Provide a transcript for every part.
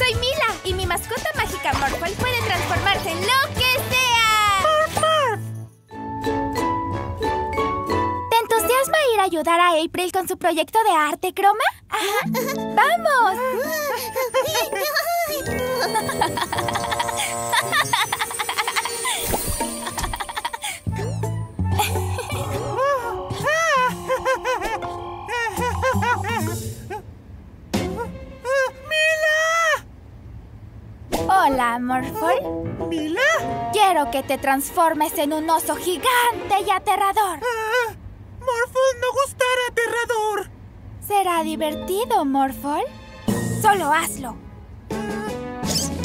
Soy Mila y mi mascota mágica Morphle puede transformarse en lo que sea. ¿Te entusiasma ir a ayudar a April con su proyecto de arte, Croma? ¡Vamos! Hola, Morphle. ¿Mila? Quiero que te transformes en un oso gigante y aterrador. Ah, Morphle no gustará aterrador. ¿Será divertido, Morphle? Solo hazlo.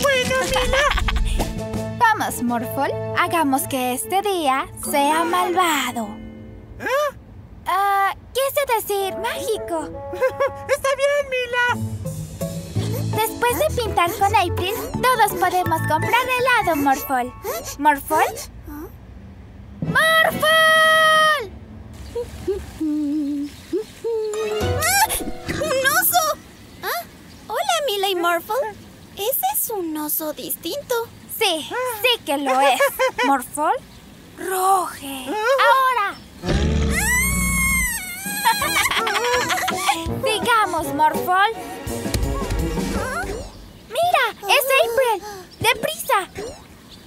Bueno, Mila. Vamos, Morphle. Hagamos que este día sea malvado. ¿Ah? Quise decir mágico. Está bien, Mila. Después de pintar con April, todos podemos comprar helado, Morphle. ¿Morphle? ¡Morphle! ¡Un oso! ¿Ah? Hola, Mila y Morphle. Ese es un oso distinto. Sí, sí que lo es. ¿Morphle? Roge. ¡Ahora! Sigamos, Morphle. ¡Mira! ¡Es April! ¡Deprisa!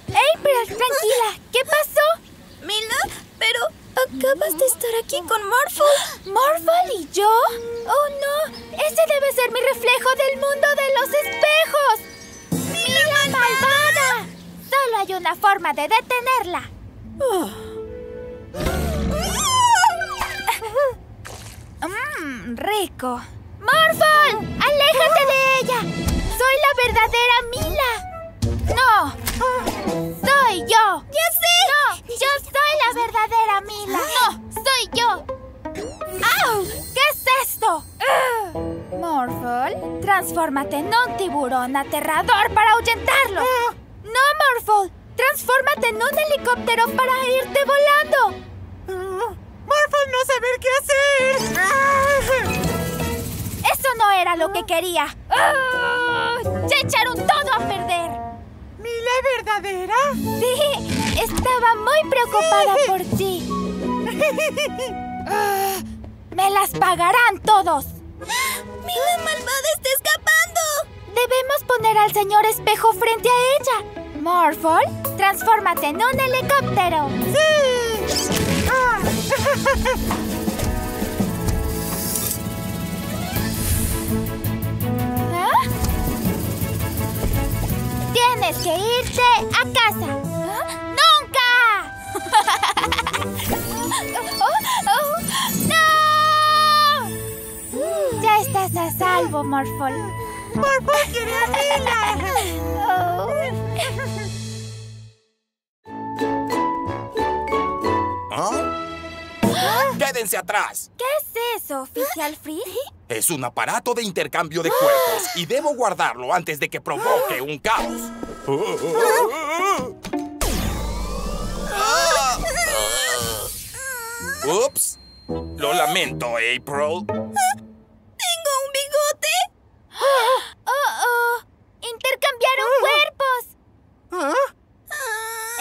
April, tranquila. ¿Qué pasó? Mila, pero acabas de estar aquí con Morphle. ¿Morphle y yo? ¡Oh, no! ¡Ese debe ser mi reflejo del mundo de los espejos! ¡Mira, malvada! Solo hay una forma de detenerla. Mmm, rico. ¡Morphle! ¡Aléjate de ella! ¡Soy la verdadera Mila! ¡No! ¡Soy yo! ¡Ya sé! ¡No! ¡Yo soy la verdadera Mila! ¡No! ¡Soy yo! ¡Au! ¿Qué es esto? Morphle, transfórmate en un tiburón aterrador para ahuyentarlo. ¡No, Morphle! ¡Transfórmate en un helicóptero para irte volando! Ah, Morphle no saber qué hacer. Ah. ¡Eso no era lo que quería! ¡Se echaron todo a perder! ¿Mila verdadera? Sí, estaba muy preocupada por ti. Ah, ¡Me las pagarán todos! ¡Mila malvada está escapando! Debemos poner al señor espejo frente a ella. Morphle, transfórmate en un helicóptero. ¡Sí! ¿Ah? Tienes que irte a casa. ¡Nunca! ¡Oh, oh! ¡No! Ya estás a salvo, Morphle. Morphle quiere a Mila. Oh. ¡Quédense atrás! ¿Qué es eso, oficial Freeze? Es un aparato de intercambio de cuerpos y debo guardarlo antes de que provoque un caos. Ups. Lo lamento, April. ¡Tengo un bigote! ¡Oh, oh! ¡Intercambiaron cuerpos! ¿Ah?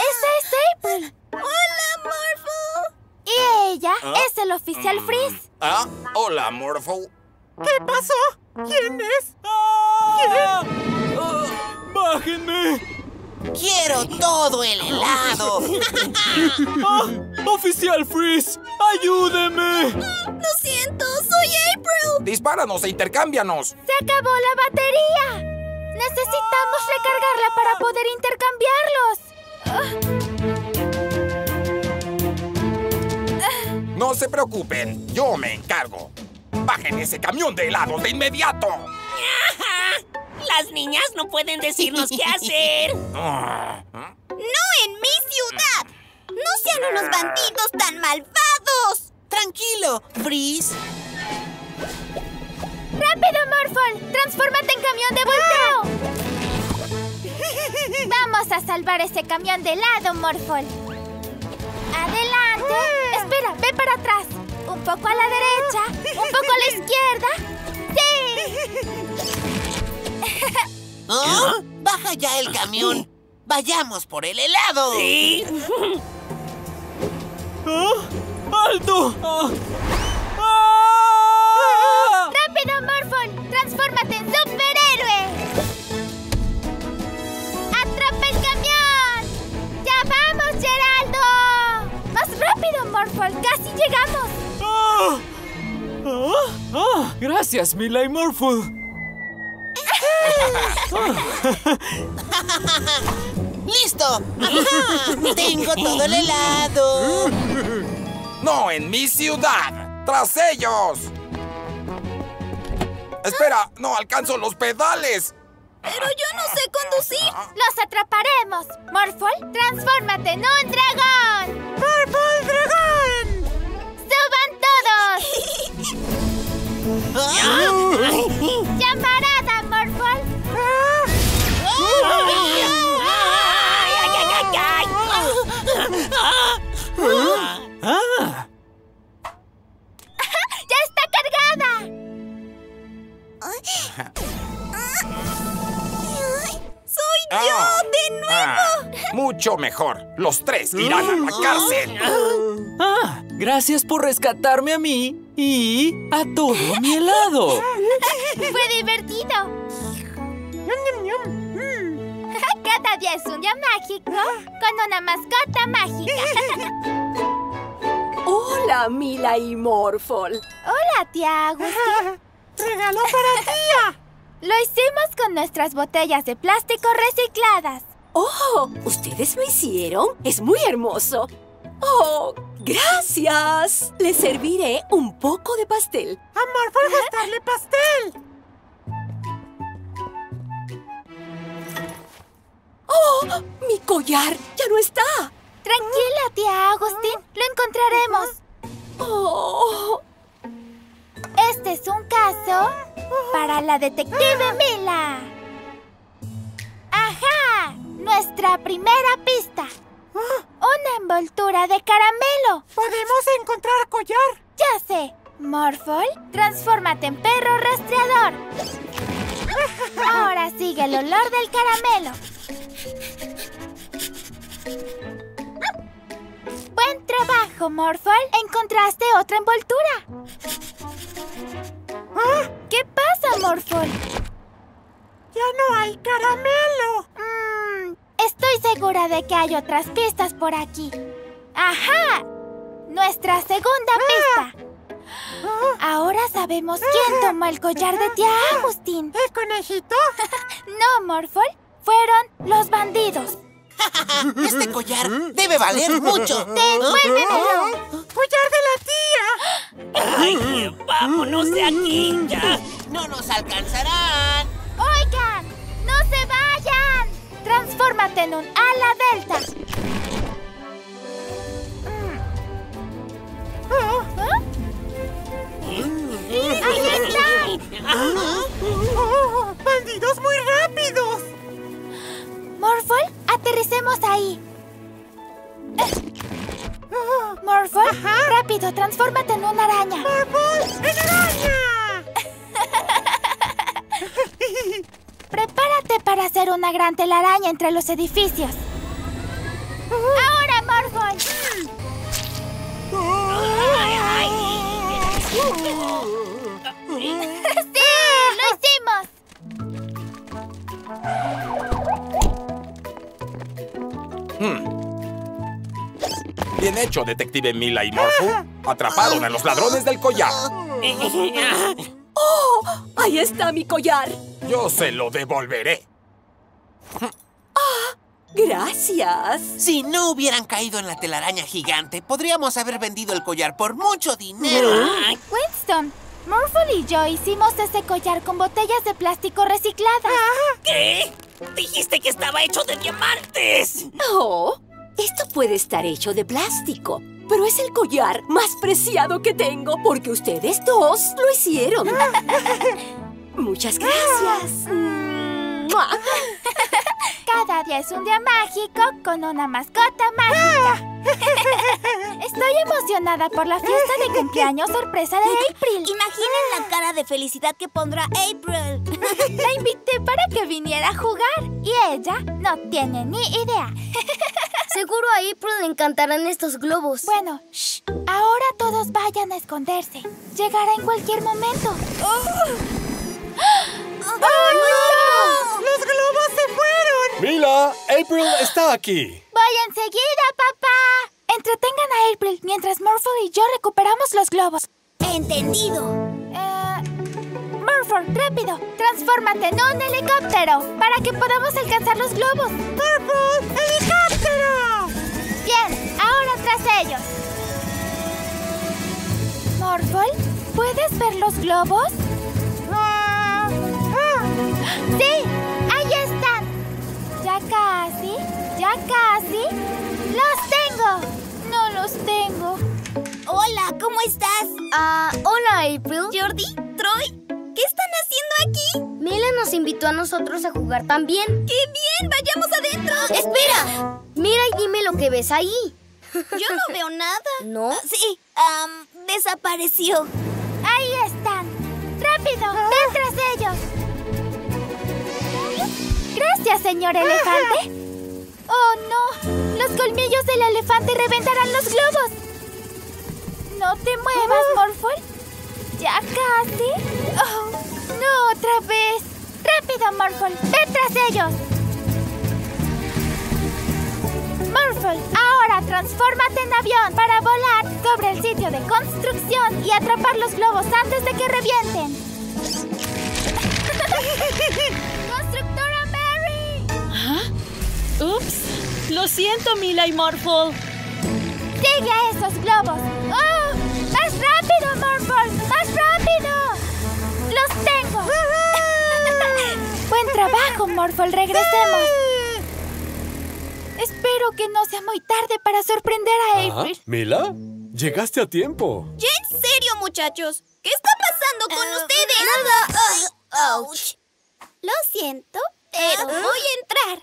¡Esa es April! ¡Hola, Morphle! Y ella ¿Ah? es el oficial Freeze. Ah, hola, Morphle. ¿Qué pasó? ¿Quién es? ¡Ah! ¡Bájenme! ¡Quiero todo el helado! ¡Ah! ¡Oficial Freeze! ¡Ayúdeme! ¡Lo siento! ¡Soy April! Dispáranos e intercámbianos. ¡Se acabó la batería! Necesitamos recargarla para poder intercambiarlos. No se preocupen, yo me encargo. Bajen ese camión de helados de inmediato. Las niñas no pueden decirnos qué hacer. Ah, ¡No en mi ciudad! ¡No sean unos bandidos tan malvados! Tranquilo, Freeze. ¡Rápido, Morphle! ¡Transfórmate en camión de volteo! Vamos a salvar ese camión de helado, Morphle. ¡Adelante! Espera, ve para atrás. Un poco a la derecha, un poco a la izquierda. ¡Sí! ¿Ah? Baja ya el camión. Vayamos por el helado. Sí. ¡Ah! ¡Alto! ¡Ah! ¡Ah! ¡Rápido, Morphle! ¡Transfórmate en superhéroe! ¡Atrapa el camión! ¡Ya vamos, Geraldo! ¡Más rápido, Morphle! ¡Casi llegamos! ¡Ah! Gracias, Mila y Morphle. ¡Listo! ¡Ajá! ¡Tengo todo el helado! ¡No en mi ciudad! ¡Tras ellos! Espera, no alcanzo los pedales. Pero yo no sé conducir. ¡Los atraparemos! Morphle, transfórmate en un dragón. ¡Purple Dragón! ¡Suban todos! ¡Ah! ¡Llamarada, Morphle! ¡Ay, ay, ay, ay, ay! ¡Ah! ¡Ya está cargada! ¡Soy Ah. yo de nuevo! Ah, mucho mejor. Los tres irán a la cárcel. ¡Ah! Gracias por rescatarme a mí y a todo mi helado. ¡Fue divertido! Cada día es un día mágico con una mascota mágica. Hola, Mila y Morphle. Hola, tía Agustín. ¡Regalo para tía! Lo hicimos con nuestras botellas de plástico recicladas. Oh, ¿ustedes lo hicieron? Es muy hermoso. Oh, gracias. Les serviré un poco de pastel. ¡A Morphle gustarle pastel! Oh, mi collar ya no está. Tranquila, tía Agustín. Lo encontraremos. Oh, Este es un caso para la detective Mila. ¡Ajá! Nuestra primera pista. Una envoltura de caramelo. ¡Podemos encontrar collar! Ya sé. Morphle, transfórmate en perro rastreador. Ahora sigue el olor del caramelo. Buen trabajo, Morphle. Encontraste otra envoltura. ¿Qué pasa, Morphle? ¡Ya no hay caramelo! Mm, estoy segura de que hay otras pistas por aquí. ¡Ajá! Nuestra segunda pista. Ahora sabemos quién tomó el collar de tía Agustín. ¿El conejito? No, Morphle. Fueron los bandidos. Este collar debe valer mucho. ¡Devuélvemelo! ¡Collar de la tía! ¡Ay, vámonos de aquí ya! ¡No nos alcanzarán! ¡Oigan! ¡No se vayan! Transfórmate en un ala delta. ¿Ah? ¡Ahí están! ¡Oh! ¡Bandidos muy rápidos! Morphle, aterricemos ahí. Morphle, rápido, transfórmate en una araña. ¡Purple en araña! Prepárate para hacer una gran telaraña entre los edificios. ¡Ahora, Morphle! ¡Sí! ¡Lo hicimos! Bien hecho, detective Mila y Morphle. Atraparon a los ladrones del collar. ahí está mi collar. Yo se lo devolveré. Gracias. Si no hubieran caído en la telaraña gigante, podríamos haber vendido el collar por mucho dinero. Winston, Morphle y yo hicimos ese collar con botellas de plástico recicladas. ¿Qué? Dijiste que estaba hecho de diamantes. Oh, esto puede estar hecho de plástico, pero es el collar más preciado que tengo porque ustedes dos lo hicieron. Muchas gracias. Es un día mágico con una mascota mágica. Estoy emocionada por la fiesta de cumpleaños sorpresa de April. Imaginen la cara de felicidad que pondrá April. La invité para que viniera a jugar y ella no tiene ni idea. Seguro a April le encantarán estos globos. Bueno, shh, ahora todos vayan a esconderse. Llegará en cualquier momento. ¡Oh, no! ¡Los globos se fueron! Mila, April está aquí. Voy enseguida, papá. Entretengan a April mientras Morphle y yo recuperamos los globos. Entendido. Eh, rápido, transfórmate en un helicóptero para que podamos alcanzar los globos. ¡Purple! ¡Helicóptero! Bien, ahora tras ellos. Morphle, ¿puedes ver los globos? Ah, ah. Sí, ahí están. Ya casi, ya casi. ¡Los tengo! No los tengo. Hola, ¿cómo estás? Ah, hola April. Jordi, Troy, ¿qué están haciendo aquí? Mila nos invitó a nosotros a jugar también. ¡Qué bien! ¡Vayamos adentro! ¡Espera! Mira y dime lo que ves ahí. Yo no veo nada. ¿No? Sí, desapareció. Ahí están. ¡Rápido! ¡Ven Gracias, señor elefante. ¡Oh, no! Los colmillos del elefante reventarán los globos. No te muevas, Morphle. Ya casi. Oh, no, otra vez. ¡Rápido, Morphle! ¡Ven tras ellos! Morphle, ahora transfórmate en avión para volar sobre el sitio de construcción y atrapar los globos antes de que revienten. Ups. Lo siento, Mila y Morphle. ¡Sigue a esos globos! ¡Oh! ¡Más rápido, Morphle! ¡Más rápido! ¡Los tengo! Buen trabajo, Morphle. Regresemos. Espero que no sea muy tarde para sorprender a Ah, April. Mila, llegaste a tiempo. ¿Ya en serio, muchachos? ¿Qué está pasando con ustedes? Nada. ouch. Lo siento, pero voy a entrar.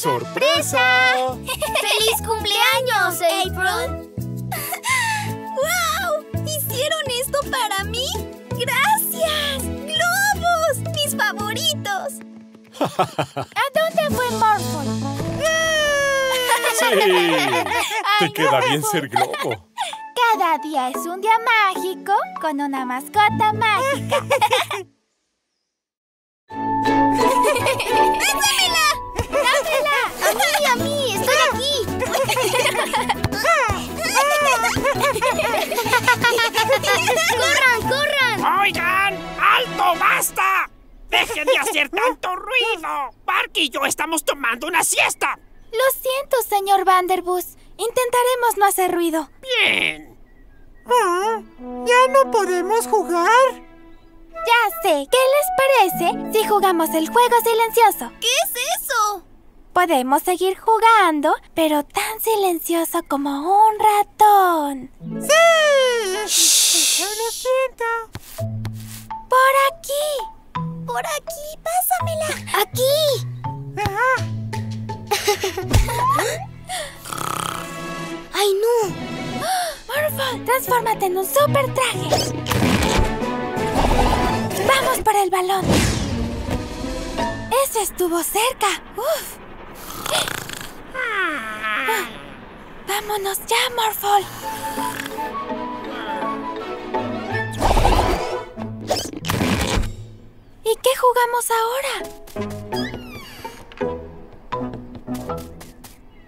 ¡Sorpresa! ¡Feliz cumpleaños, April! ¡Wow! ¿Hicieron esto para mí? ¡Gracias! ¡Globos! ¡Mis favoritos! ¿A dónde fue Morphle? Sí, te queda bien ser globo. Cada día es un día mágico con una mascota mágica. ¡Dámela! ¡A mí, a mí! ¡Estoy aquí! ¡Corran, corran! ¡Oigan! ¡Alto, basta! ¡Dejen de hacer tanto ruido! Park y yo estamos tomando una siesta. Lo siento, señor Vanderbus. Intentaremos no hacer ruido. Bien. Ah, ¿Ya no podemos jugar? Ya sé. ¿Qué les parece si jugamos el juego silencioso? ¿Qué es eso? Podemos seguir jugando, pero tan silencioso como un ratón. ¡Sí! ¡Lo siento! Por aquí. Por aquí, pásamela. Aquí. Ah, ¡Ay, no! Morphle, transfórmate en un super traje. Vamos por el balón. Eso estuvo cerca. Uf. Ah, Vámonos ya, Morphle. ¿Y qué jugamos ahora?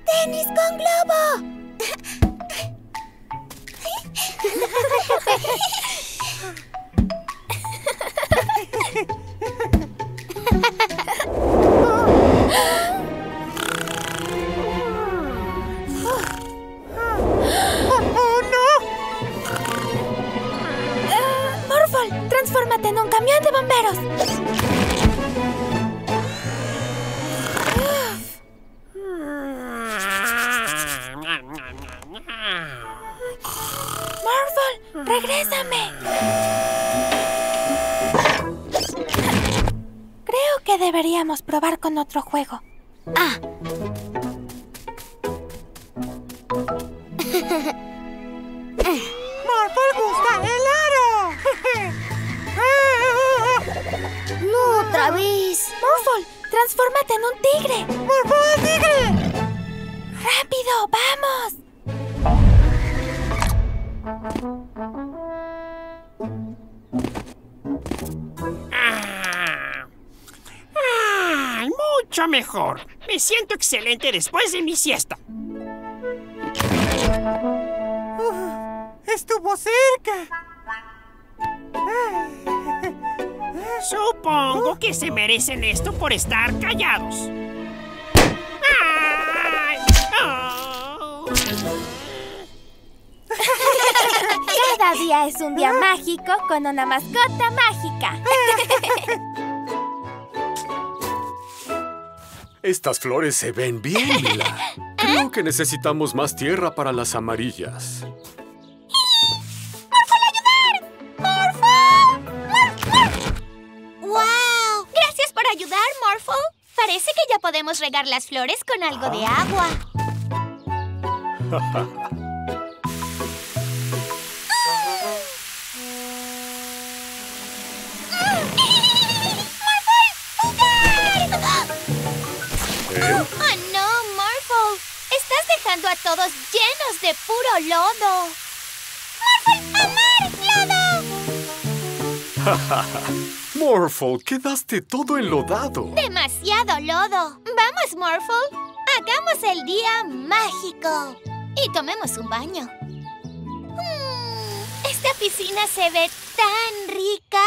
¡Tenis con globo! ¡Oh, transfórmate en un camión de bomberos. Morphle, regrésame. Creo que deberíamos probar con otro juego. Ah. Vez. Morphle, transfórmate en un tigre. ¡Morphle tigre! ¡Rápido, vamos! Ah. Mucho mejor. Me siento excelente después de mi siesta. ¡Estuvo cerca! Supongo que se merecen esto por estar callados. Ay, oh. Cada día es un día mágico con una mascota mágica. Estas flores se ven bien, Mila. Creo que necesitamos más tierra para las amarillas. Ayudar, Morphle. Parece que ya podemos regar las flores con algo de agua. ¿Eh? ¡Oh, no, Morphle! Estás dejando a todos llenos de puro lodo. Morphle, quedaste todo enlodado. ¡Demasiado lodo! Vamos, Morphle. Hagamos el día mágico. Y tomemos un baño. Mm, esta piscina se ve tan rica.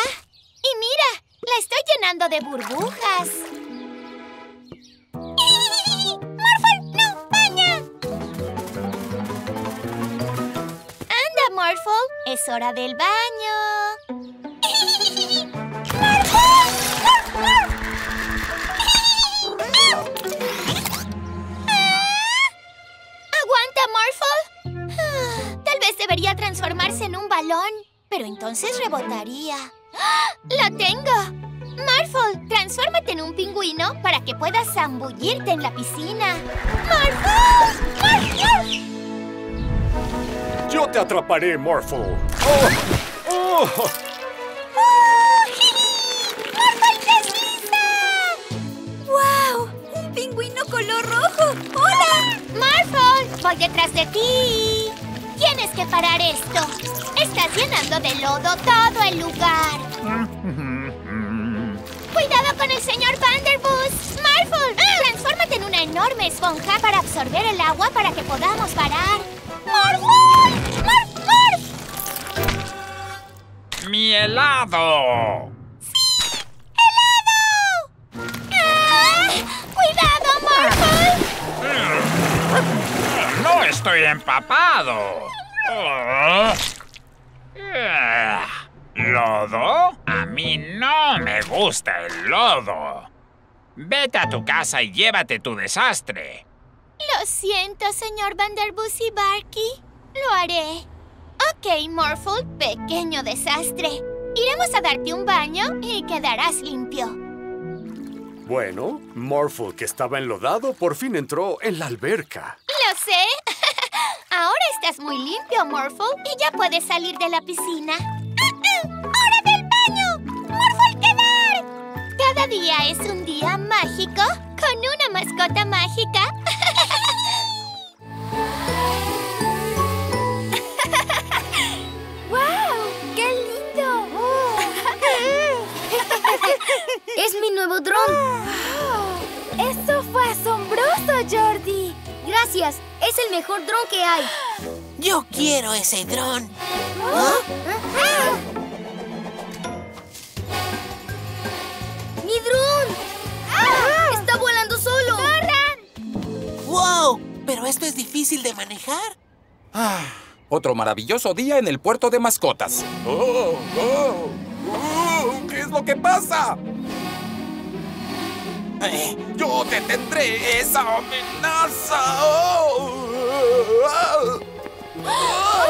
Y mira, la estoy llenando de burbujas. ¡Morphle, no! ¡Baña! Anda, Morphle. Es hora del baño. Debería transformarse en un balón, pero entonces rebotaría. ¡Ah! ¡La tengo! Morphle, transfórmate en un pingüino para que puedas zambullirte en la piscina. ¡Morphle! ¡Morphle! Yo te atraparé, Morphle. ¡Oh! ¡Oh! ¡Wow! ¡Un pingüino color rojo! ¡Hola! ¡Morphle! ¡Voy detrás de ti! Tienes que parar esto. Estás llenando de lodo todo el lugar. ¡Cuidado con el señor Vanderbus! ¡Morphle! Transfórmate en una enorme esponja para absorber el agua para que podamos parar. ¡Morph, morph! ¡Mi helado! ¡Ah! ¡Cuidado, Morphle! ¡No estoy empapado! Ah. ¿Lodo? A mí no me gusta el lodo. Vete a tu casa y llévate tu desastre. Lo siento, señor Vanderbus y Barky. Lo haré. Ok, Morphle, pequeño desastre. Iremos a darte un baño y quedarás limpio. Bueno, Morphle, que estaba enlodado, por fin entró en la alberca. Lo sé. Ahora estás muy limpio, Morphle, y ya puedes salir de la piscina. ¡Ah, ah! ¡Hora del baño! ¡Morphle, quedar! Cada día es un día mágico con una mascota mágica. ¡Wow! ¡Qué lindo! ¡Es mi nuevo dron! ¡Eso fue asombroso, Jordi! Gracias. Es el mejor dron que hay. Yo quiero ese dron. ¡Mi dron! ¡Está volando solo! ¡Wow! Pero esto es difícil de manejar. Otro maravilloso día en el puerto de mascotas. ¡Oh! ¡Oh! ¡Oh! ¿Qué es lo que pasa? Eh, ¡Yo detendré esa amenaza! ¡Oh! ¡Oh!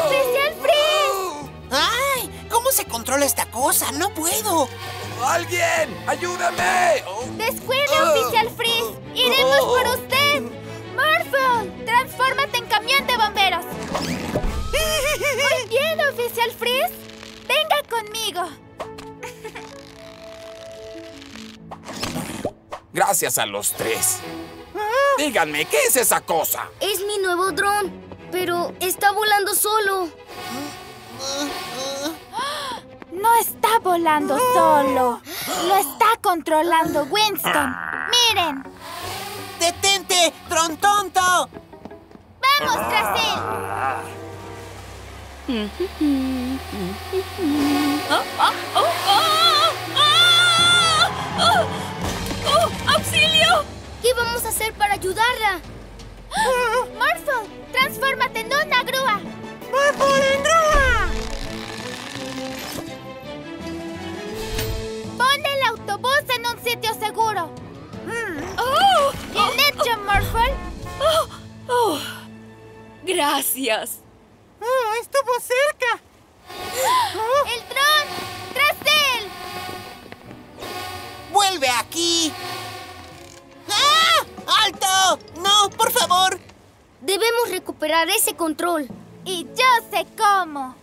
¡Oficial Freeze! ¡Ay! ¿Cómo se controla esta cosa? ¡No puedo! ¡Alguien! ¡Ayúdame! ¡Descuide, oficial Freeze! ¡Iremos por usted! ¡Morphle! ¡Transfórmate en camión de bomberos! Muy bien, oficial Freeze. Venga conmigo. Gracias a los tres. Díganme, ¿qué es esa cosa? Es mi nuevo dron, pero está volando solo. No está volando solo. Lo está controlando Winston. Miren. ¡Detente, dron tonto! ¡Vamos tras él! ¡Auxilio! ¿Qué vamos a hacer para ayudarla? Morphle, transfórmate en una grúa. ¡Morphle en grúa! Pon el autobús en un sitio seguro. ¡Oh! ¡Bien hecho! Oh, gracias. ¡Oh, estuvo cerca! ¡El dron! ¡Tras él! ¡Vuelve aquí! ¡Ah! ¡Alto! ¡No, por favor! Debemos recuperar ese control. Y yo sé cómo.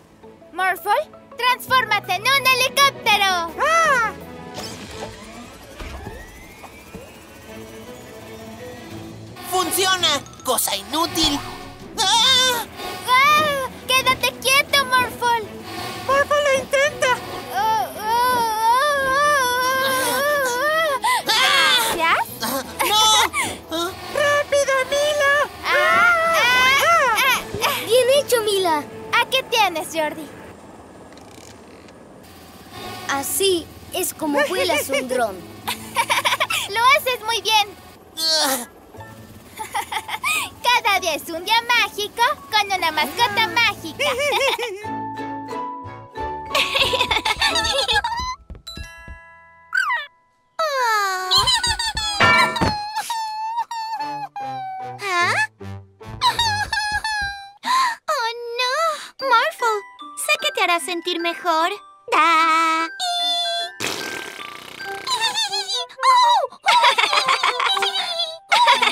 Morphle, transfórmate en un helicóptero. ¡Ah! ¡Funciona! ¡Cosa inútil! ¡Ah! ¡Ah! ¡Quédate quieto, Morphle! ¡Morphle lo intenta! ¡Oh, oh, oh, oh, oh! ¡No! ¡Rápido, Mila! Ah, ah, ah, ah. Bien hecho, Mila. ¿A qué tienes, Jordi? Así es como vuelas un dron. Lo haces muy bien. Ah, Cada día es un día mágico con una mascota mágica. ¿Ah? Sé que te hará sentir mejor. ¡Da!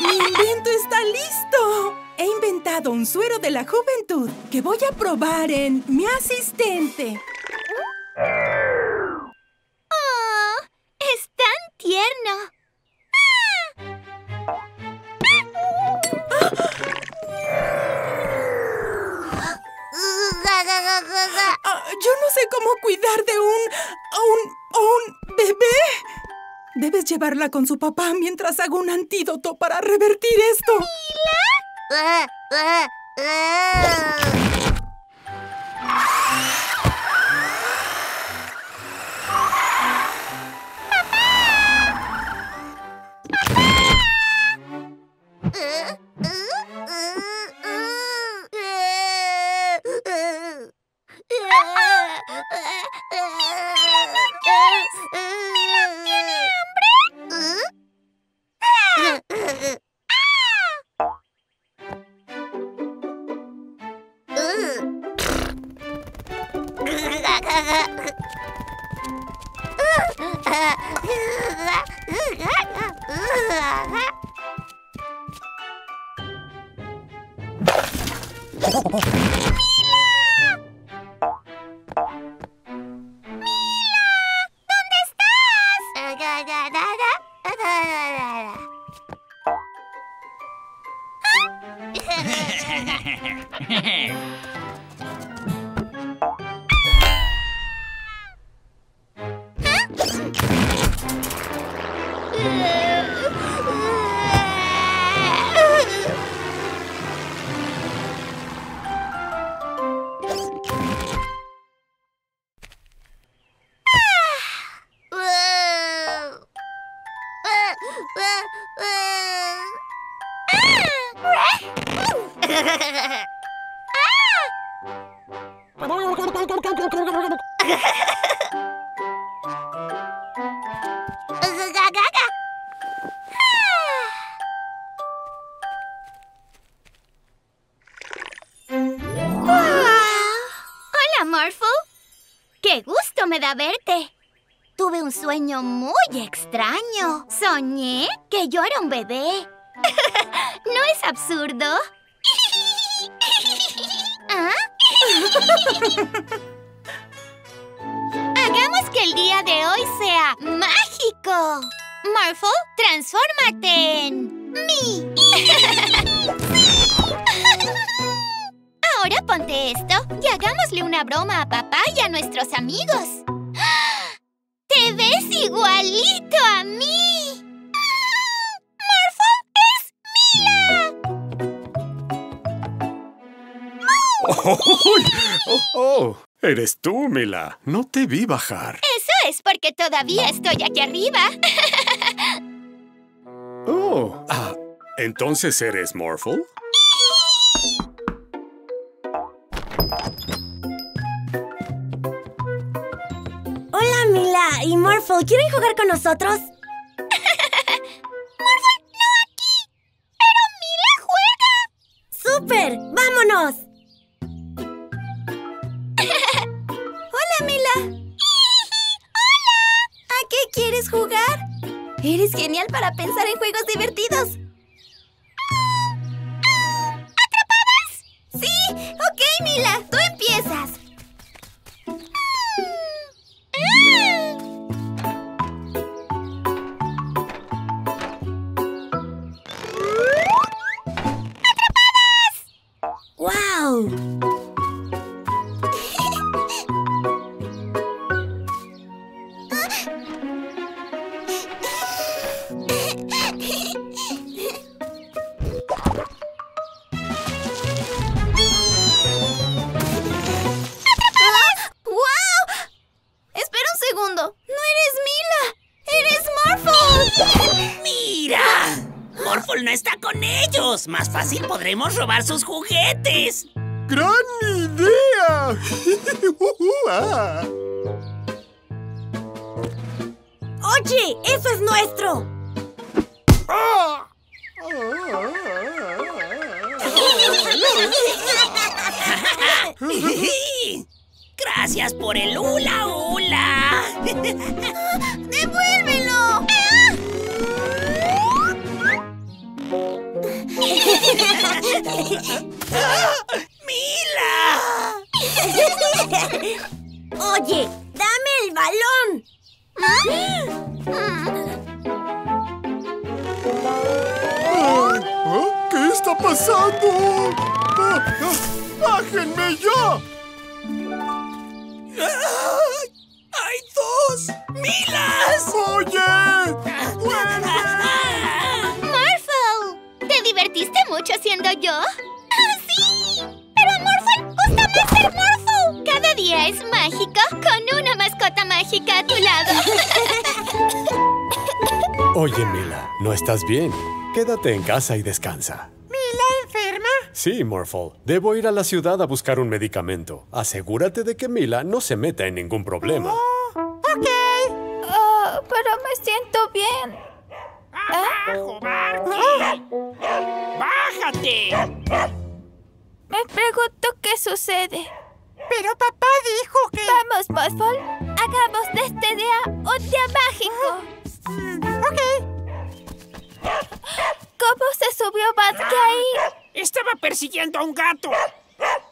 ¡Mi invento está listo! He inventado un suero de la juventud que voy a probar en mi asistente. Llevarla con su papá mientras hago un antídoto para revertir esto. ¿Tiene No te vi bajar. Eso es porque todavía estoy aquí arriba. Oh, ah, ¿entonces eres Morphle? Hola, Mila y Morphle. ¿Quieren jugar con nosotros? ¡Morphle no aquí! ¡Pero Mila juega! ¡Súper! ¡Vámonos! Jugar? Eres genial para pensar en juegos divertidos. Fácil podremos robar sus juguetes. ¡Gran idea! Ah. Oye, eso es nuestro. ¡Milas! ¡Oye! ¡Morphle! ¿Te divertiste mucho siendo yo? ¡Ah, sí! ¡Pero Morphle gusta más ser Morphle! Cada día es mágico con una mascota mágica a tu lado. Oye, Mila, no estás bien. Quédate en casa y descansa. ¿Mila enferma? Sí, Morphle. Debo ir a la ciudad a buscar un medicamento. Asegúrate de que Mila no se meta en ningún problema. Ok. Pero me siento bien. ¡Abajo, Barky! ¡Bájate! Me pregunto qué sucede. Pero papá dijo que... Vamos, Morphle. Hagamos de este día un día mágico. Ok. ¿Cómo se subió Basque ahí? Estaba persiguiendo a un gato.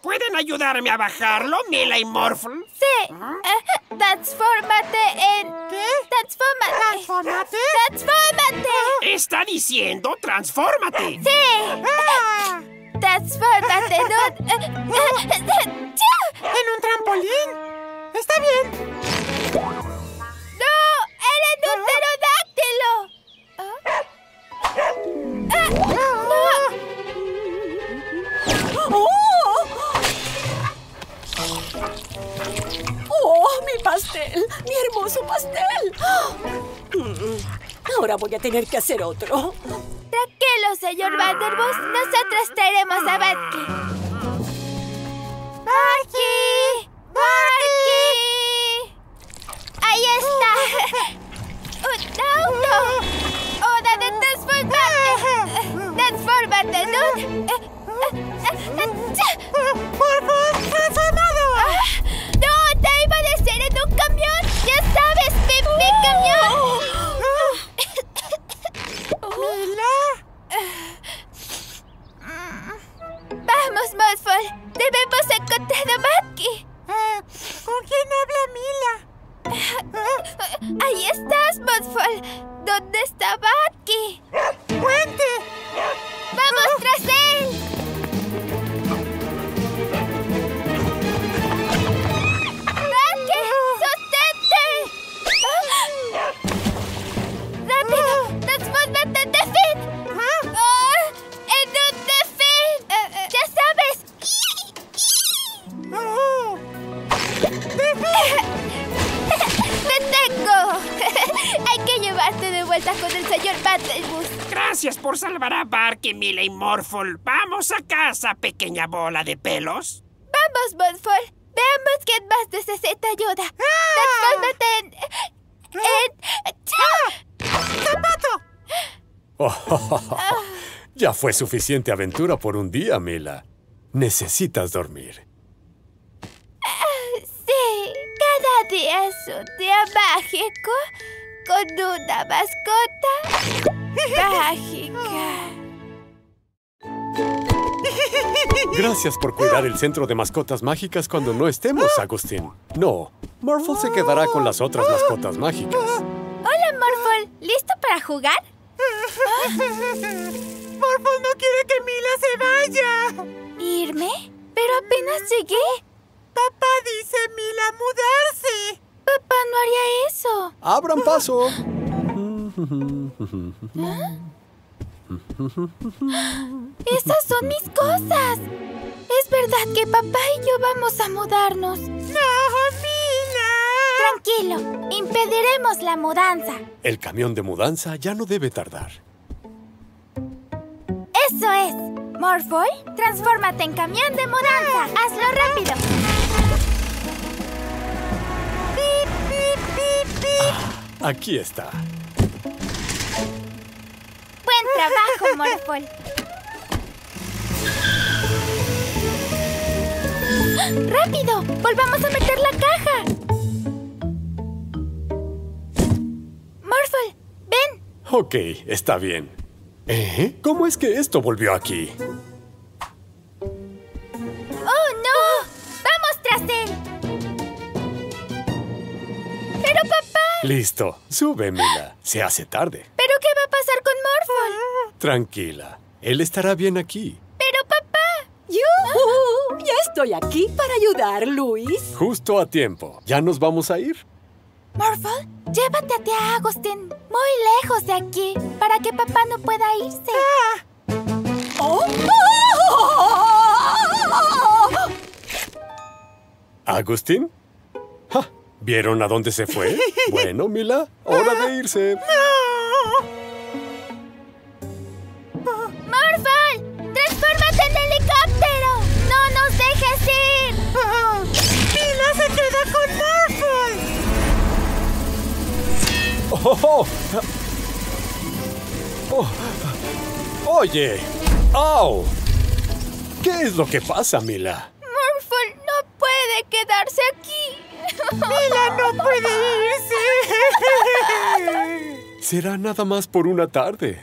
¿Pueden ayudarme a bajarlo, Mila y Morphle? Sí. Eh, transfórmate en... ¿Qué? Transfórmate. ¿Transfórmate? Transfórmate. Está diciendo transfórmate. Sí. Ah, Transfórmate en un... eh, eh, eh, ¡Chu! ¿En un trampolín? Está bien. ¡No! ¡Eres un pterodáctilo! ¿Ah? ¡Ah! ¡Oh, mi pastel! ¡Mi hermoso pastel! Ahora voy a tener que hacer otro. Tranquilo, señor Vanderbos. Nosotros traeremos a Batki. ¡Batki! ¡Batki! ¡Ahí está! ¡Un auto! ¡Hora de transformarte! ¡Transfórmate, ¿no? ¡Morphle ¡Debemos encontrar ¡Vamos a casa, pequeña bola de pelos! Vamos, Morphle. Veamos quién más necesita ayuda. Transfórmate en... en... ¡Zapato! ya fue suficiente aventura por un día, Mila. Necesitas dormir. Sí, cada día es un día mágico con una mascota mágica. Gracias por cuidar el centro de mascotas mágicas cuando no estemos, Agustín. No, Morphle se quedará con las otras mascotas mágicas. Hola, Morphle. ¿Listo para jugar? Morphle no quiere que Mila se vaya. ¿Irme? Pero apenas llegué. Papá dice Mila mudarse. Papá no haría eso. ¡Abran paso! ¡Esas son mis cosas! Es verdad que papá y yo vamos a mudarnos. ¡No, Mila! Tranquilo, impediremos la mudanza. El camión de mudanza ya no debe tardar. ¡Eso es! Morphle, transfórmate en camión de mudanza. ¡Hazlo rápido! ¡Pip, pip, pip, pip! Aquí está. ¡Buen trabajo, Morphle! ¡Rápido! ¡Volvamos a meter la caja! Morphle, ven. Ok, está bien. ¿Eh? ¿Cómo es que esto volvió aquí? ¡Oh, no! ¡Vamos tras él! ¡Pero papá! Listo. Sube, Mila. Se hace tarde. ¿Pero qué va a pasar con Morphle? Tranquila. Él estará bien aquí. ¡Pero papá! ¡Yuhu! Ya estoy aquí para ayudar, Luis. Justo a tiempo. ¿Ya nos vamos a ir? Morphle, llévate a tía Agustín muy lejos de aquí para que papá no pueda irse. ¡Oh! ¿Agustín? Ja, ¿Vieron a dónde se fue? Bueno, Mila, hora de irse. ¡Morphle! ¡Mila se queda con! Oh, oh. Oh. Oye. ¡Au! ¿Qué es lo que pasa, Mila? Morphle no puede quedarse aquí. ¡Mila no puede irse! Será nada más por una tarde.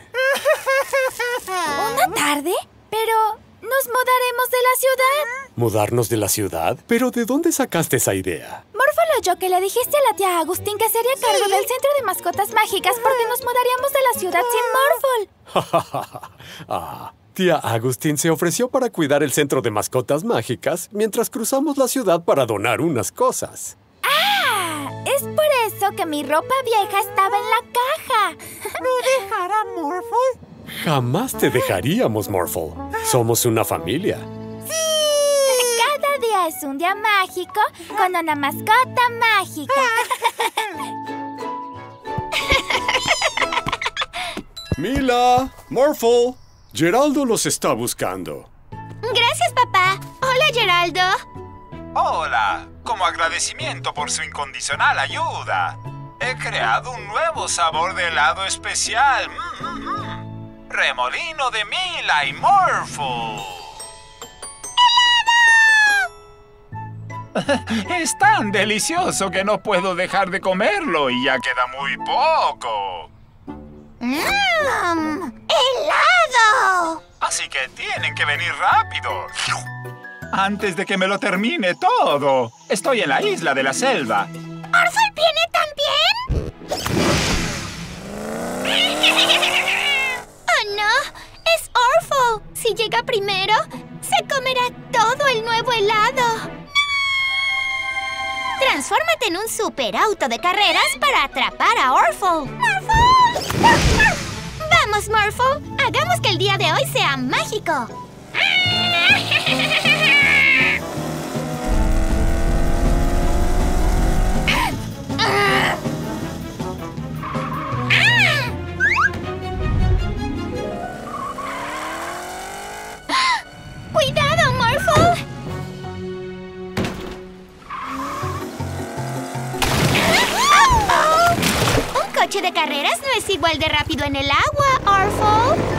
¿Una tarde? Pero nos mudaremos de la ciudad. ¿Mudarnos de la ciudad? ¿Pero de dónde sacaste esa idea? Morphle oyó que le dijiste a la tía Agustín que sería cargo del centro de mascotas mágicas porque nos mudaríamos de la ciudad sin Morphle. ah, tía Agustín se ofreció para cuidar el centro de mascotas mágicas mientras cruzamos la ciudad para donar unas cosas. ¡Ah! Es por eso que mi ropa vieja estaba en la caja. ¿Me dejará Morphle? Jamás te dejaríamos, Morphle. Somos una familia. Día es un día mágico con una mascota mágica. Mila, Morphle, Geraldo los está buscando. Gracias, papá. Hola, Geraldo. Hola, como agradecimiento por su incondicional ayuda, he creado un nuevo sabor de helado especial. Mm, mm, mm. Remolino de Mila y Morphle. Es tan delicioso que no puedo dejar de comerlo y ya queda muy poco. ¡Mmm! ¡Helado! Así que tienen que venir rápido. Antes de que me lo termine todo. Estoy en la isla de la selva. ¿Orful viene también? ¡Oh, no! ¡Es Orful! Si llega primero, se comerá todo el nuevo helado. Transfórmate en un superauto de carreras para atrapar a Orful. ¡Vamos, Morphle! Hagamos que el día de hoy sea mágico. Coche de carreras no es igual de rápido en el agua, Orphle.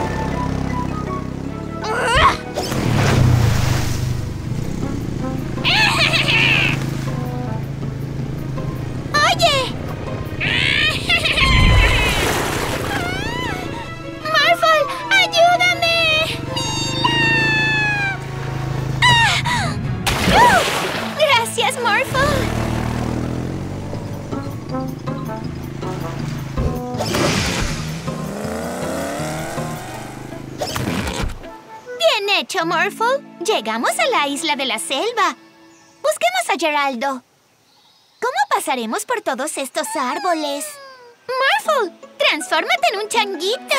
Hecho, Morphle. Llegamos a la isla de la selva. Busquemos a Geraldo. ¿Cómo pasaremos por todos estos árboles? Morphle, transfórmate en un changuito.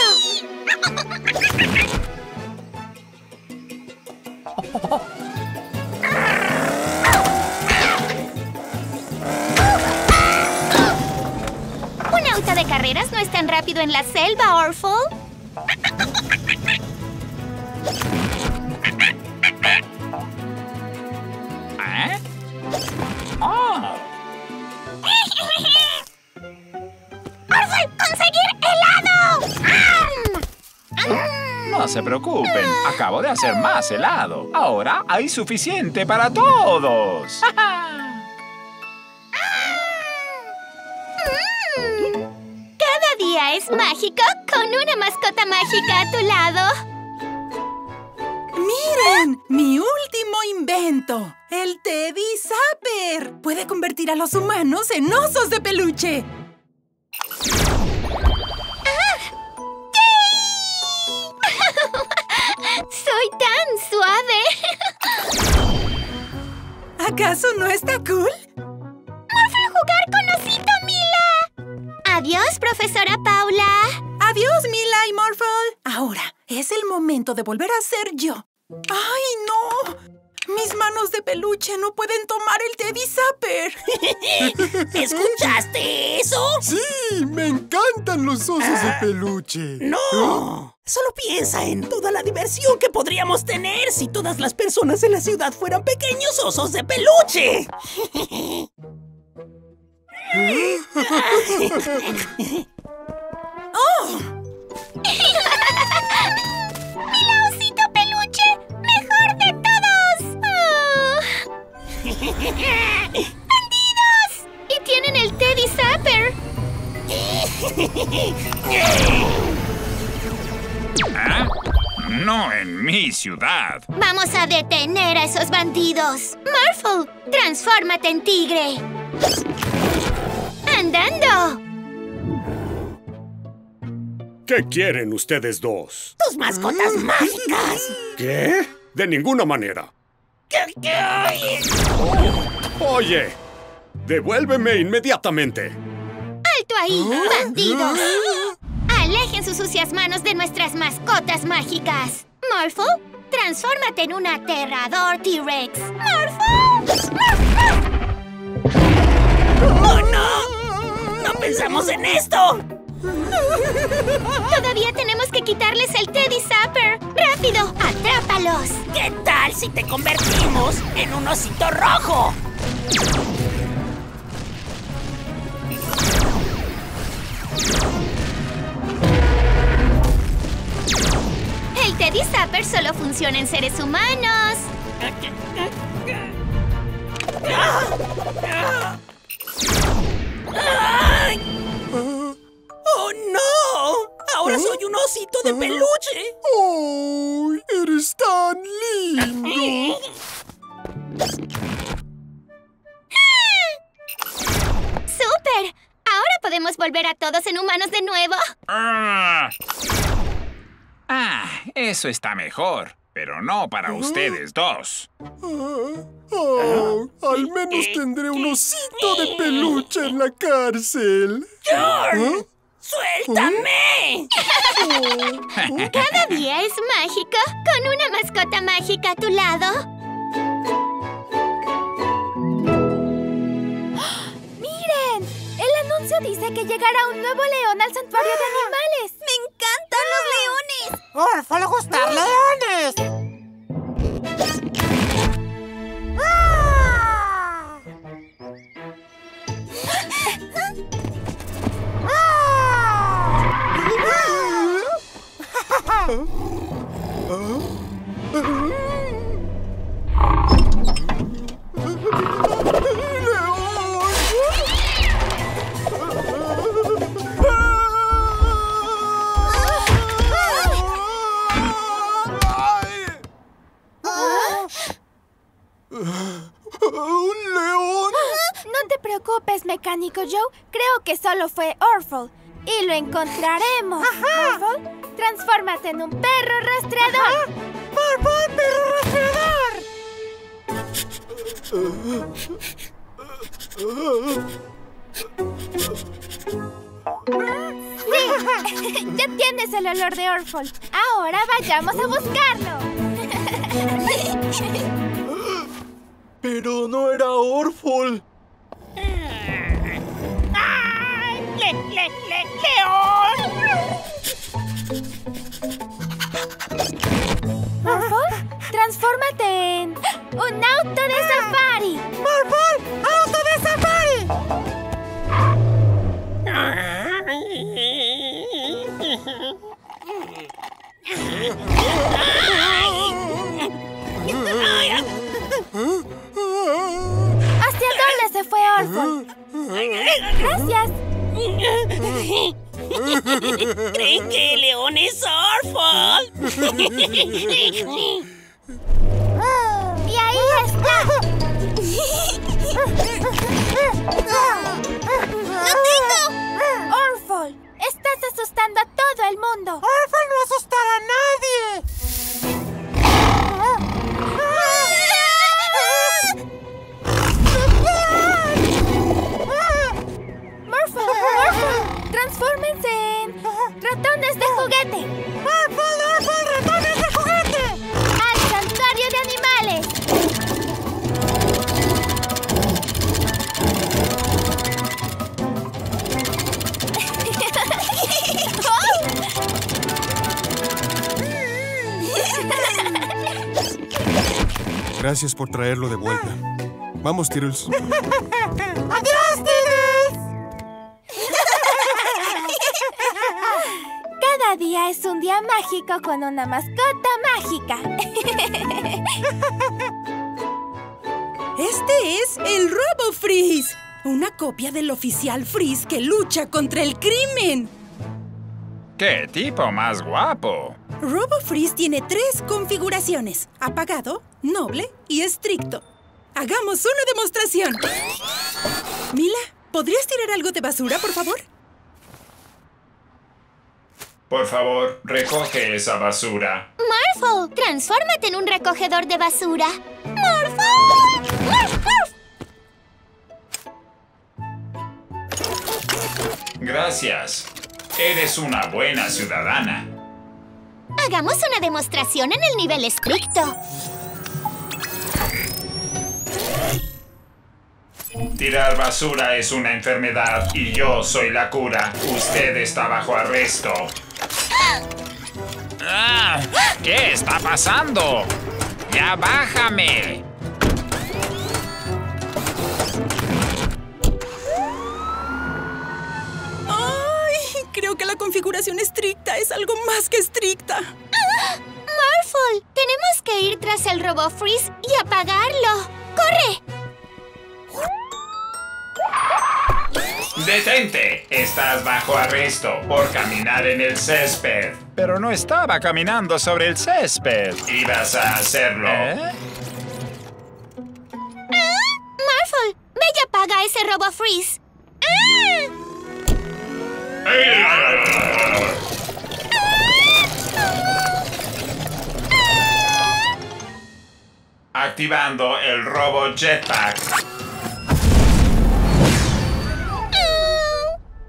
Un auto de carreras no es tan rápido en la selva, Orphle. ¿Eh? ¡Oh! ¡Orphle, conseguir helado! No se preocupen, acabo de hacer más helado. Ahora hay suficiente para todos. Cada día es mágico con una mascota mágica a tu lado. Invento! ¡El Teddy Zapper! Puede convertir a los humanos en osos de peluche. Soy tan suave. ¿Acaso no está cool? ¡Morphle jugar con Osito Mila! Adiós, profesora Paula. Adiós, Mila y Morphle. Ahora es el momento de volver a ser yo. ¡Ay, no! Mis manos de peluche no pueden tomar el Teddy Zapper. ¿Escuchaste eso? Sí, me encantan los osos de peluche. ¡No! Solo piensa en toda la diversión que podríamos tener si todas las personas en la ciudad fueran pequeños osos de peluche. ¡Oh! ¡Bandidos! Y tienen el Teddy Zapper. ¿Ah? No en mi ciudad. Vamos a detener a esos bandidos. Morphle, transfórmate en tigre. ¡Andando! ¿Qué quieren ustedes dos? ¡Tus mascotas mágicas! ¿Qué? De ninguna manera. Oye, devuélveme inmediatamente. ¡Alto ahí, bandidos! ¡Alejen sus sucias manos de nuestras mascotas mágicas! Morphle, transfórmate en un aterrador T-Rex. ¡Morphle! ¡Oh, no! ¡No pensamos en esto! Todavía tenemos que quitarles el Teddy Zapper. ¡Rápido! ¡Atrápalos! ¿Qué tal si te convertimos en un osito rojo? El Teddy Zapper solo funciona en seres humanos. ¡Oh, no! ¡Ahora soy un osito de peluche! ¡Oh! ¡Eres tan lindo! ¡Súper! Ahora podemos volver a todos en humanos de nuevo. Ah, Ah, eso está mejor. Pero no para ustedes dos. Oh, al menos tendré un osito de peluche en la cárcel. ¡Suéltame! Cada día es mágico con una mascota mágica a tu lado. ¡Miren! El anuncio dice que llegará un nuevo león al santuario de animales. ¡Me encantan los leones! ¡Orfo le gustan leones! Joe. Creo que solo fue Orphle. Y lo encontraremos. Orphle, transfórmate en un perro rastreador. ¡Orphle, perro Sí, ya tienes el olor de Orphle. Ahora vayamos a buscarlo. Pero no era Orfol. ¡Le, le, le, león! Transfórmate en un auto de safari. ¡Orfol! ¡Auto de safari! ¿Hacia dónde se fue Orphle? Gracias. ¿Creen que el león es Orphle? Y ahí está. ¡Lo tengo! Orphle, estás asustando a todo el mundo. ¡Orfol Gracias por traerlo de vuelta. Vamos, Tiddles. ¡Adiós, Tigres! Cada día es un día mágico con una mascota mágica. Este es el Robo Freeze, una copia del oficial Freeze que lucha contra el crimen. ¡Qué tipo más guapo! Robo Freeze tiene tres configuraciones: apagado, noble y estricto. Hagamos una demostración. Mila, ¿podrías tirar algo de basura, por favor? Por favor, recoge esa basura. Morphle, transfórmate en un recogedor de basura. ¡Morphle! ¡Morph, morph! Gracias. Eres una buena ciudadana. Hagamos una demostración en el nivel estricto. Tirar basura es una enfermedad y yo soy la cura. Usted está bajo arresto. Ah, ¿Qué está pasando? ¡Ya bájame! Que la configuración estricta es algo más que estricta. Morphle, tenemos que ir tras el Robo Freeze y apagarlo. ¡Corre! ¡Detente! Estás bajo arresto por caminar en el césped. Pero no estaba caminando sobre el césped. Ibas a hacerlo. ¿Eh? Marful, ve y apaga ese robo freeze. Activando el robo jetpack.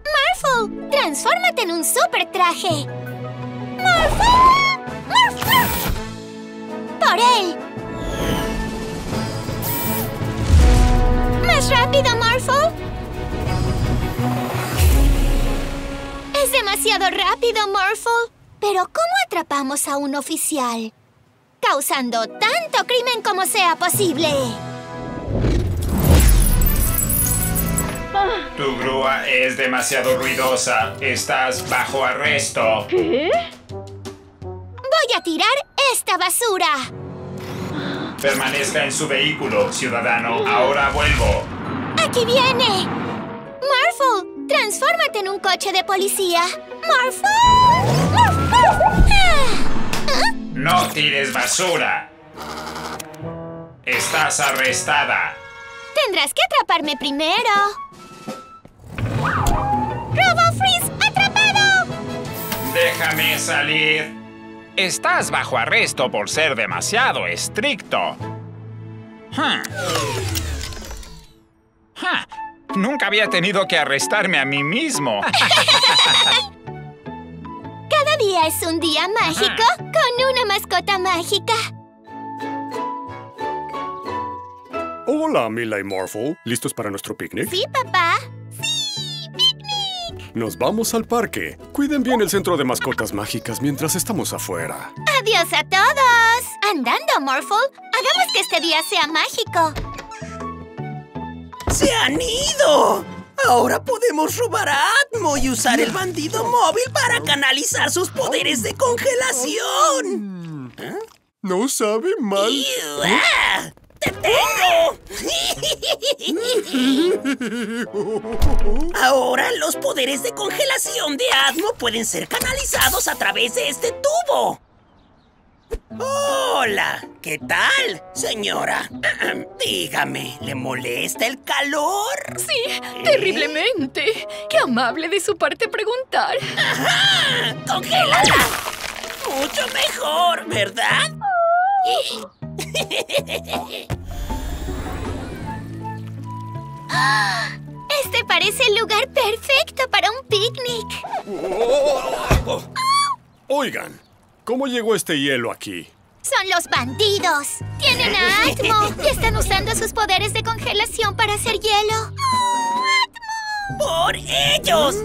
Marful, transfórmate en un super traje. Marful, Marful. Por él. Más rápido, Marful. Es demasiado rápido, Marful. Pero ¿cómo atrapamos a un oficial? Causando tanto crimen como sea posible. Tu grúa es demasiado ruidosa. Estás bajo arresto. ¿Qué? Voy a tirar esta basura. Permanezca en su vehículo, ciudadano. Ahora vuelvo. ¡Aquí viene! Marful, transfórmate en un coche de policía. ¡Marful! ¡Marful! Ah. No tires basura. Estás arrestada. Tendrás que atraparme primero. ¡Robo Freeze atrapado! Déjame salir. Estás bajo arresto por ser demasiado estricto. Hmm. Ja, Nunca había tenido que arrestarme a mí mismo. Cada día es un día mágico con una mascota mágica. Hola, Mila y Morphle. ¿Listos para nuestro picnic? Sí, papá. Nos vamos al parque. Cuiden bien el centro de mascotas mágicas mientras estamos afuera. ¡Adiós a todos! Andando, Morphle. Hagamos que este día sea mágico. ¡Se han ido! Ahora podemos robar a Atmo y usar el bandido móvil para canalizar sus poderes de congelación. No sabe mal. ¡Ah! ¡Te tengo! Ahora los poderes de congelación de Atmo pueden ser canalizados a través de este tubo. Hola, ¿qué tal, señora? Dígame, ¿le molesta el calor? Sí, terriblemente. Qué amable de su parte preguntar. ¡Ajá! ¡Congélala! Mucho mejor, ¿verdad? Este parece el lugar perfecto para un picnic. Oigan, ¿cómo llegó este hielo aquí? Son los bandidos. Tienen a Atmo y están usando sus poderes de congelación para hacer hielo. ¡Por ellos!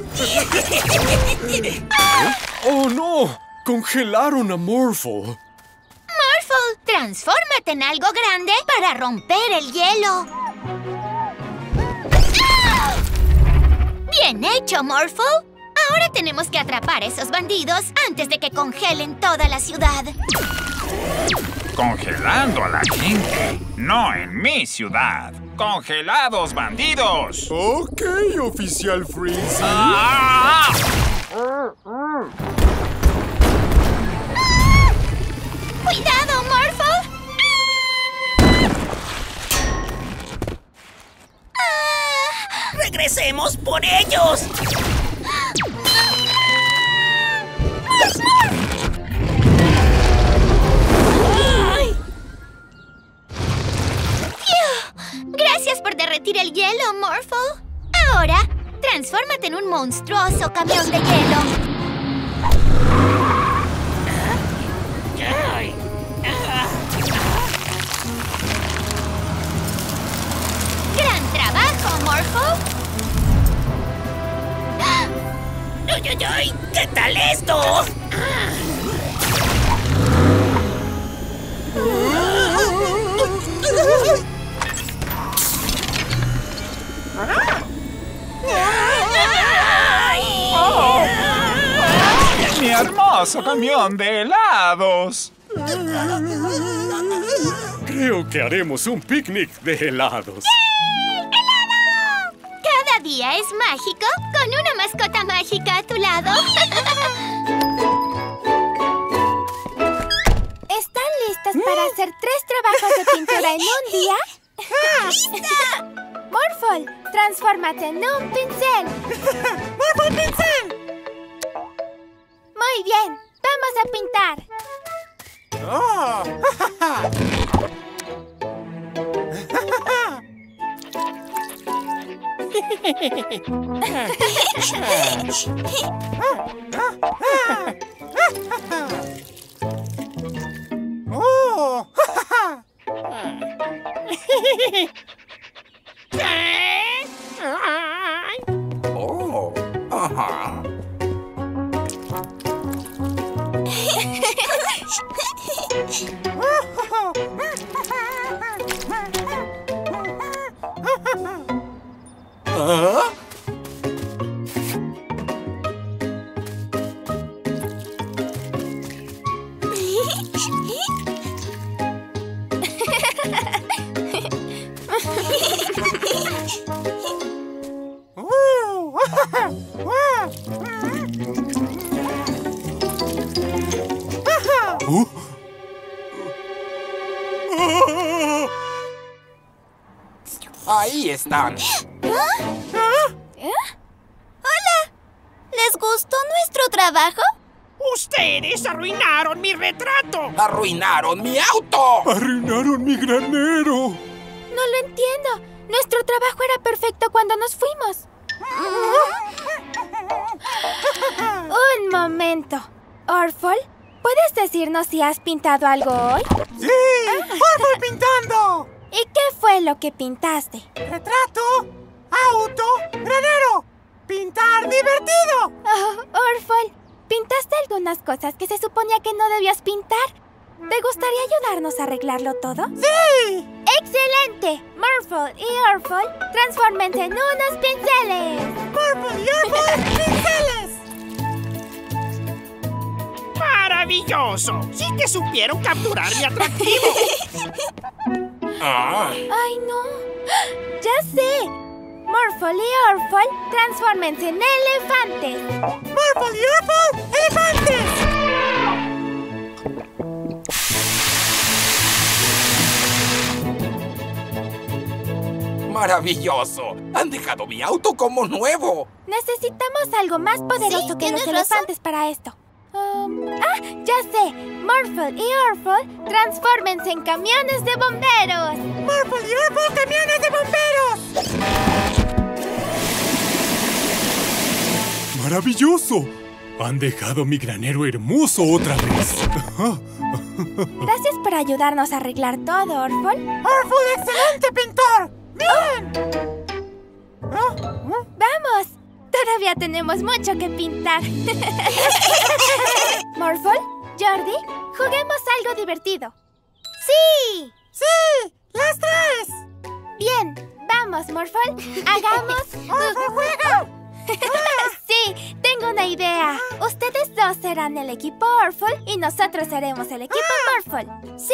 ¡Oh, no! ¡Congelaron a Morphle! Morphle, transfórmate en algo grande para romper el hielo. ¡Ah! Bien hecho, Morphle. Ahora tenemos que atrapar a esos bandidos antes de que congelen toda la ciudad. Congelando a la gente. No en mi ciudad. ¡Congelados, bandidos! Ok, oficial Freezy. ¡Ah! ¡Cuidado, Morphle! ¡Regresemos por ellos! Gracias por derretir el hielo, Morphle. Ahora, transfórmate en un monstruoso camión de hielo. ¡Gran trabajo, Morphle! ¡Ay, ay, ay! ¿Qué tal esto? ¡Mi hermoso camión de helados! Creo que haremos un picnic de helados. Día es mágico con una mascota mágica a tu lado. ¿Están listas para hacer tres trabajos de pintura en un día? ¡Lista! Morphle, transfórmate en un pincel. ¡Morphle pincel! Muy bien, vamos a pintar. ¡Oh! ¡Oh! Oh, ajá. ¿Ah? ¿Oh? Ahí están. Trabajo? ¡Ustedes arruinaron mi retrato! ¡Arruinaron mi auto! ¡Arruinaron mi granero! No lo entiendo. Nuestro trabajo era perfecto cuando nos fuimos. Un momento. Orfol, ¿puedes decirnos si has pintado algo hoy? ¡Sí! ¡Orfol pintando! ¿Y qué fue lo que pintaste? ¡Retrato! ¡Auto! ¡Granero! ¡Pintar divertido! Oh, Orfol, pintaste algunas cosas que se suponía que no debías pintar. ¿Te gustaría ayudarnos a arreglarlo todo? ¡Sí! ¡Excelente! Morphle y Orfol, transfórmense en unos pinceles. ¡Morphle y Orfol, pinceles! ¡Maravilloso! Sí que supieron capturar mi atractivo. Ah. ¡Ay, no! ¡Ya sé! Morphle y Orfol, transfórmense en elefantes. ¡Morphle y Orfol, elefantes! ¡Maravilloso! Han dejado mi auto como nuevo. Necesitamos algo más poderoso Sí, que los elefantes para esto. Um, ¡Ah! ¡Ya sé! Morphle y Orfol, transfórmense en camiones de bomberos. ¡Morphle y Orfol, camiones de bomberos! ¡Maravilloso! Han dejado mi granero hermoso otra vez. Gracias por ayudarnos a arreglar todo, Orfol. ¡Orfol, excelente pintor! ¡Bien! ¡Vamos! Todavía tenemos mucho que pintar. Morphle, Jordi, juguemos algo divertido. ¡Sí! ¡Sí! ¡Las tres! Bien, vamos, Morphle. Hagamos... ¡Orfol, juega! Sí, tengo una idea. Ustedes dos serán el equipo Orfol y nosotros seremos el equipo Morphle. ¡Sí!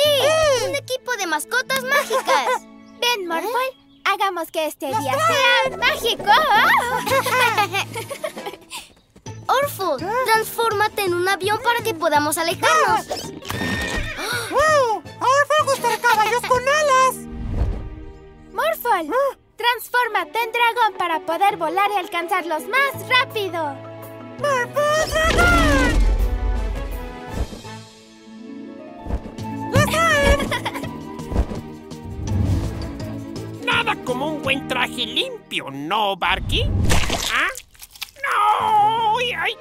Un equipo de mascotas mágicas. Ven, Morphle. Hagamos que este día sea mágico. Orfol, transfórmate en un avión para que podamos alejarnos. Para poder volar y alcanzarlos más rápido. ¡Morphle dragón! ¡Las Nada como un buen traje limpio, ¿no, Barky? ¿Ah? ¡No! ¡Ay, ay!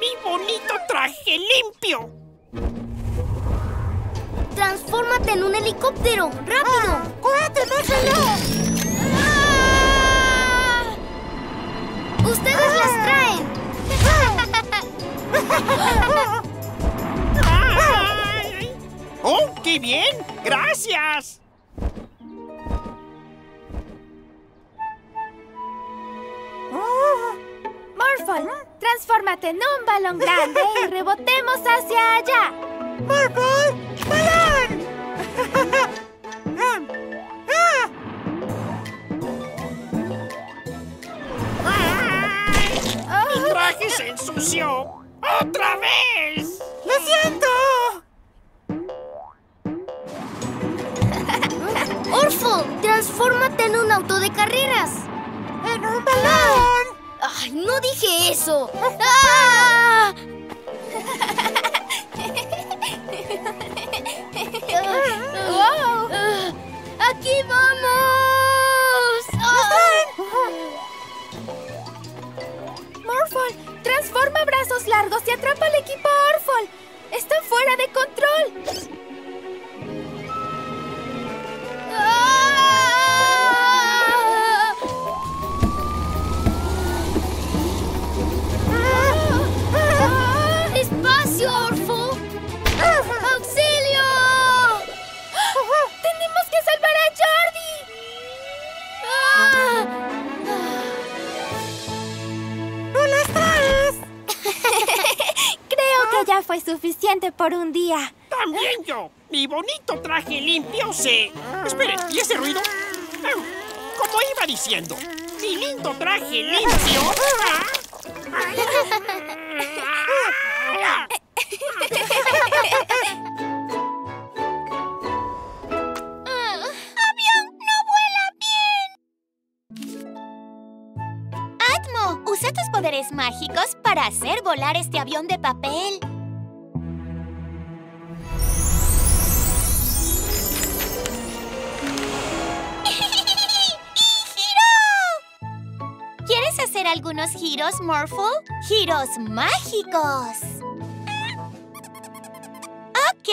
¡Mi bonito traje limpio! ¡Transfórmate en un helicóptero! ¡Rápido! ¡Córrete, déjalo! ¡Ustedes las traen! ¡Oh, qué bien! ¡Gracias! Morphle, transfórmate en un balón grande y rebotemos hacia allá. ¡Morphle! ¡Balón! despacio! ¡Otra vez! ¡Lo siento! ¡Orfo! ¡Transfórmate en un auto de carreras! ¡En un balón! ¡Ay, no dije eso! ¡Ah! ¡Wow! ¡Aquí vamos! Morphle, transforma brazos largos y atrapa al equipo Orphle. Están fuera de control. ¡Despacio, suficiente por un día. También yo. Mi bonito traje limpio se... Esperen, ¿y ese ruido? Como iba diciendo, mi lindo traje limpio... ¡Avión no vuela bien! Atmo, usa tus poderes mágicos para hacer volar este avión de papel. Algunos giros, Morphle? ¡Giros mágicos! Ok,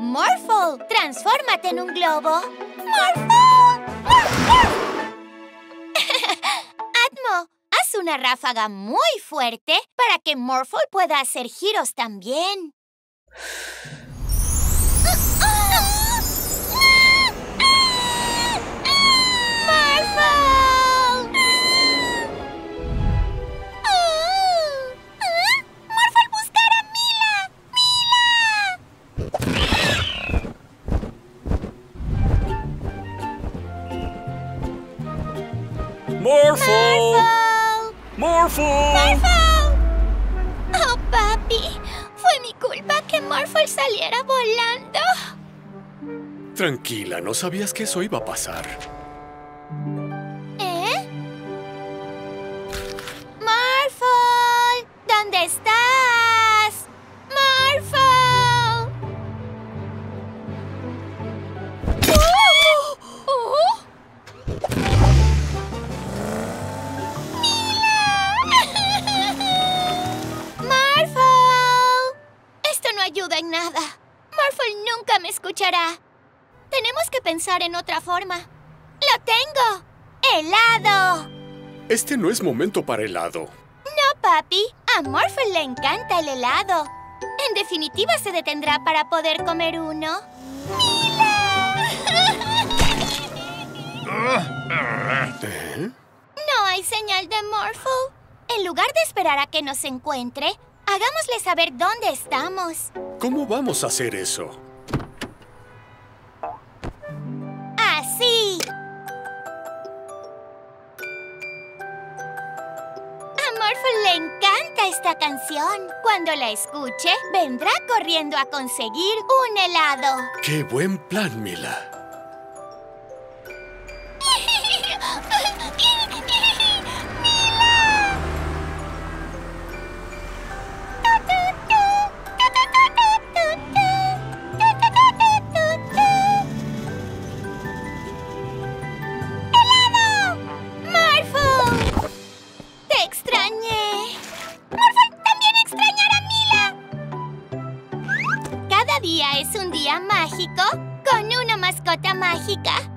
Morphle, transfórmate en un globo. ¡Morphle! Atmo, haz una ráfaga muy fuerte para que Morphle pueda hacer giros también. ¡Morphle, ¡Morphle! ¡Morphle! ¡Oh, papi! Fue mi culpa que Morphle saliera volando. Tranquila, no sabías que eso iba a pasar. Ayuda en nada. Morphle nunca me escuchará. Tenemos que pensar en otra forma. ¡Lo tengo! ¡Helado! Este no es momento para helado. No, papi. A Morphle le encanta el helado. En definitiva, se detendrá para poder comer uno. ¿Eh? No hay señal de Morphle. En lugar de esperar a que nos encuentre, hagámosle saber dónde estamos. ¿Cómo vamos a hacer eso? Así. A Morphle le encanta esta canción. Cuando la escuche, vendrá corriendo a conseguir un helado. ¡Qué buen plan, Mila! es un día mágico con una mascota mágica.